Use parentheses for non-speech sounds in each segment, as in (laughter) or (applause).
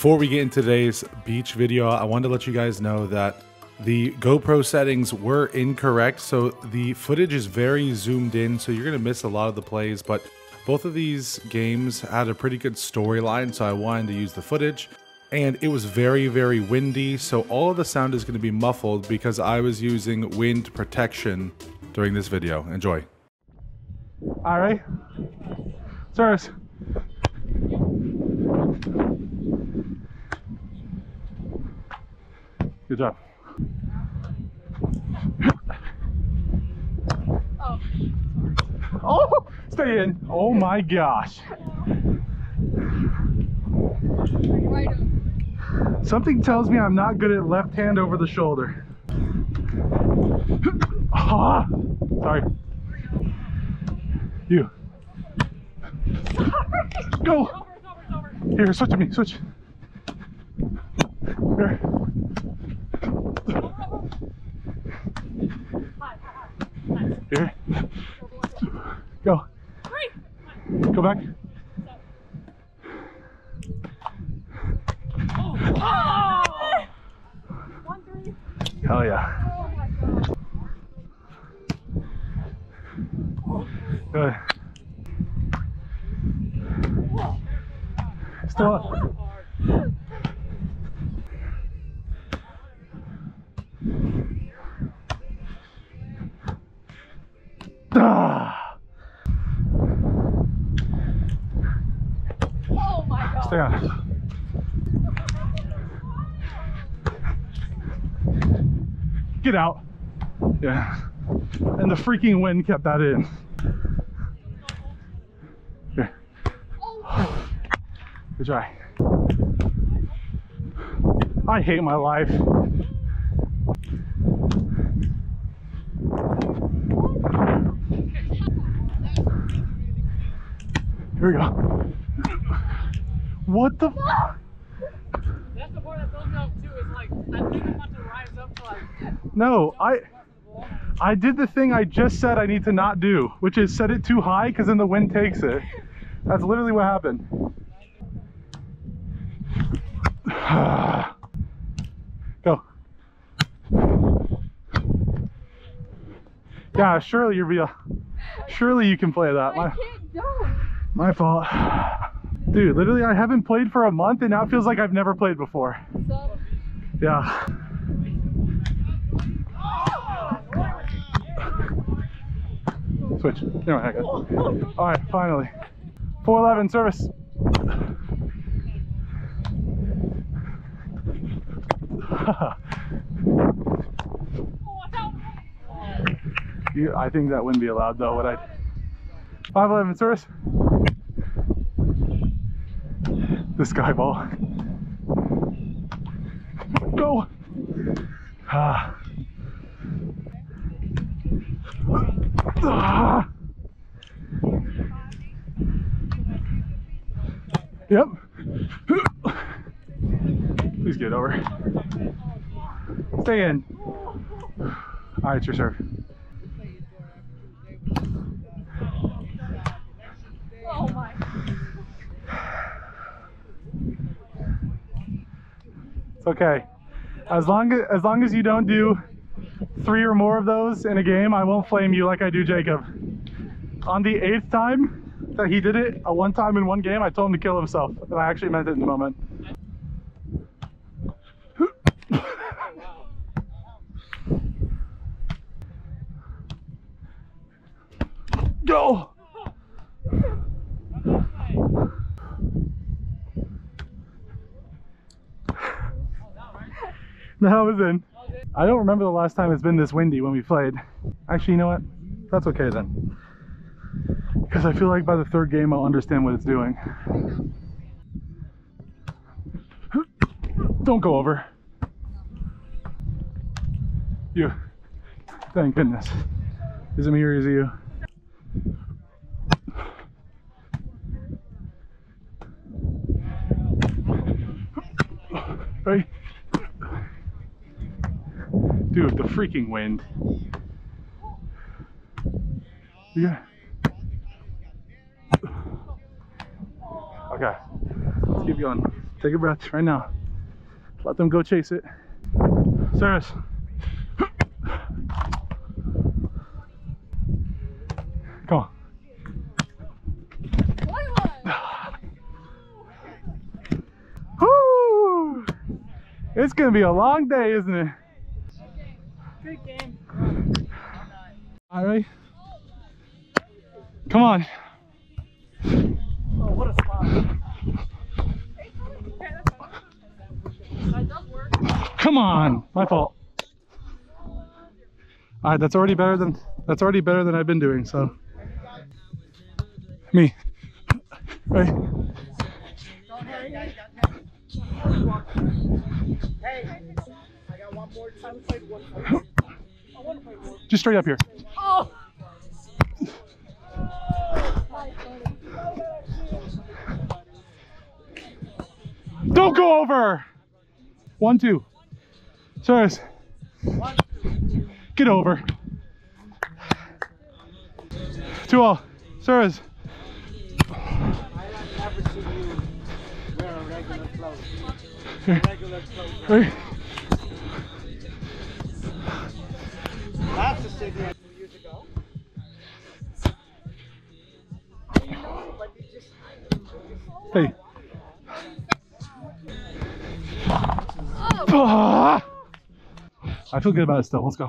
Before we get into today's beach video, I wanted to let you guys know that the GoPro settings were incorrect. So the footage is very zoomed in, so you're to miss a lot of the plays. But both of these games had a pretty good storyline, so I wanted to use the footage. And it was very, very windy, so all of the sound is to be muffled because I was using wind protection during this video. Enjoy. All right. Service. Good job. Oh, stay in. Oh my gosh. Something tells me I'm not good at left hand over the shoulder. Ah, sorry. You. Go. Here, switch to me. Switch. Here. Here. Go. Go back. Oh. Hell yeah. Good. Still up. Ah. Oh my god. Stay on. Get out. Yeah. And the freaking wind kept that in. Here. Good try. I hate my life. Here we go. What the? F- That's the part that throws me off too. Is like I think I'm about to rise up to like No, I I did the thing I just said I need to not do, which is set it too high because then the wind takes it. That's literally what happened. (sighs) Go. Yeah, surely you're be surely you can play that. I My can't go. my fault. Dude, literally I haven't played for a month and now it feels like I've never played before. Yeah. Switch. Never mind, I. All right, finally. 411 service. (laughs) I think that wouldn't be allowed though. Would I? 511 service. The sky ball. Go. Ah. Ah. Yep. Please get over. Stay in. All right, it's your serve. It's okay. As long as as long as you don't do three or more of those in a game, I won't flame you like I do Jacob. On the eighth time that he did it, a one time in one game, I told him to kill himself, and I actually meant it in the moment. (laughs) Go! (laughs) No, I was in. I don't remember the last time it's been this windy when we played. Actually, you know what? That's okay then. Because I feel like by the third game I'll understand what it's doing. (gasps) Don't go over. You. Thank goodness. Is it me or is it you? Right? Dude, the freaking wind. Yeah. Okay. Let's keep going. Take a breath right now. Let them go chase it. Saris. Come on. Woo! It's gonna be a long day, isn't it? Game. All right. Come on. Oh, what a spot. Come on. My fault. All right, that's already better than that's already better than I've been doing. So, me, (laughs) right? Hey, I got one more time Just straight up here. Oh. (laughs) Don't go over. One, two. Saris. Get over. Two all. Saris. never I feel good about it still. Let's go.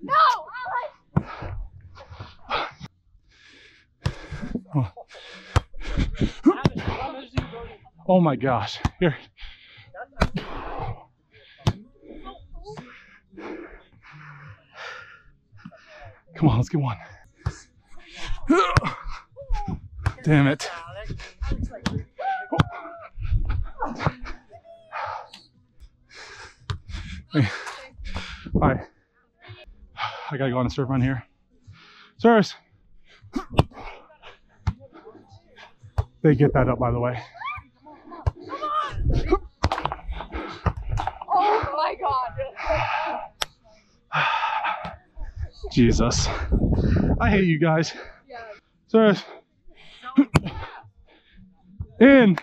No, Alex. Oh my gosh. Here. Come on, let's get one. Damn it. Hey. I gotta go on a surf run here. Sirs. They get that up, by the way. Oh my god. Jesus. I hate you guys. Sirs. (clears throat) In.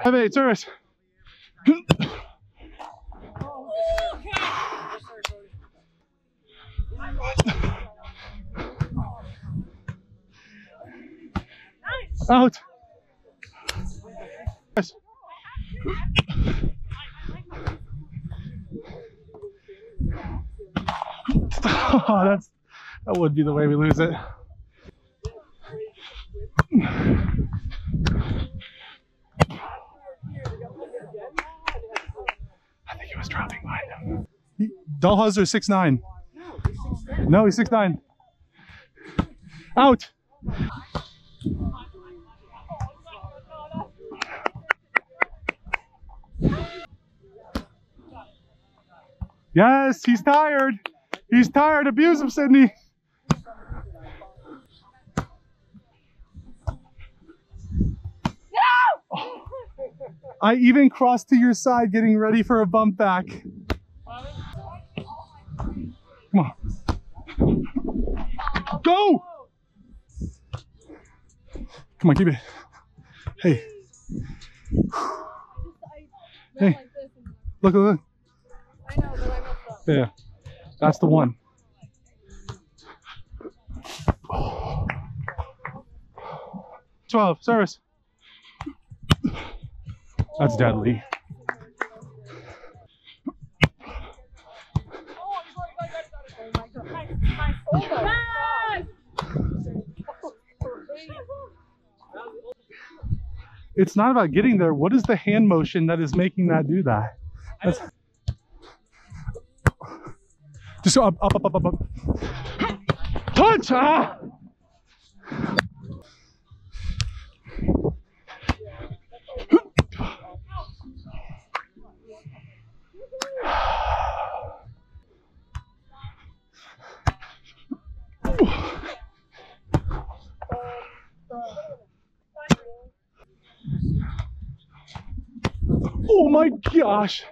Have eight, Sirs. Out. Yes. (laughs) Oh, that's that would be the way we lose it. I think he was dropping behind him. Six nine. No, he's six nine. Out. Yes, he's tired. He's tired. Abuse him, Sydney. No! I even crossed to your side getting ready for a bump back. Come on. Go! Come on, keep it. Hey, hey, look, look, look. I know, but I messed up. Yeah, that's the one. Twelve, service. That's deadly. It's not about getting there. What is the hand motion that is making that do that? That's... Just go up, up, up, up, up, up. Punch! Ah! Oh my gosh!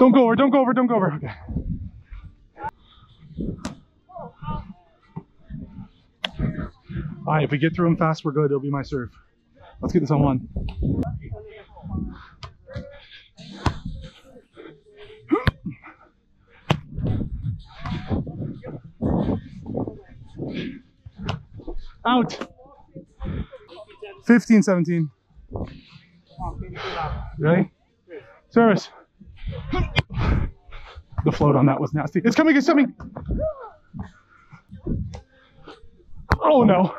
Don't go over, don't go over, don't go over. Okay. All right, if we get through them fast, we're good. It'll be my serve. Let's get this on one. Out. 15, 17. Ready? Service. (laughs) The float on that was nasty. It's coming, it's coming. Oh no.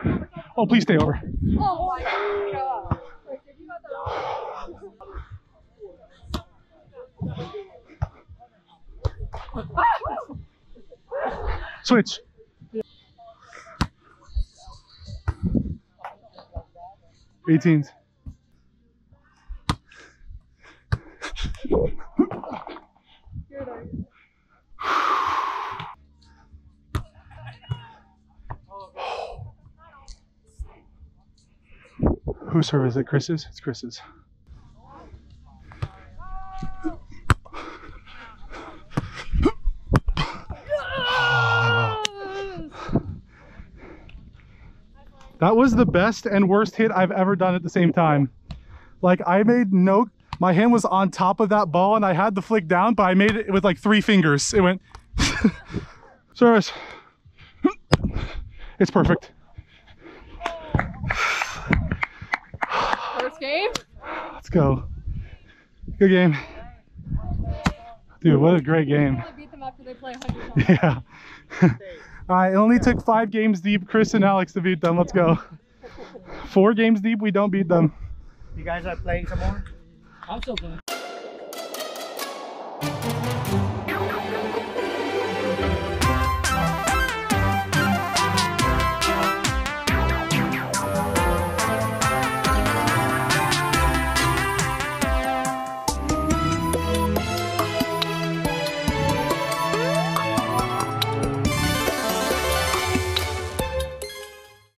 Oh, please stay over. Switch. Eighteens. Whose serve is it? Chris's? It's Chris's. That was the best and worst hit I've ever done at the same time. Like I made no, my hand was on top of that ball and I had the flick down, but I made it with like three fingers. It went (laughs) service. It's perfect. game? Let's go. Good game. Dude, what a great game. (laughs) Yeah. (laughs) I only took five games deep, Chris and Alex, to beat them. Let's go. Four games deep, we don't beat them. You guys are playing some more? I'm still playing.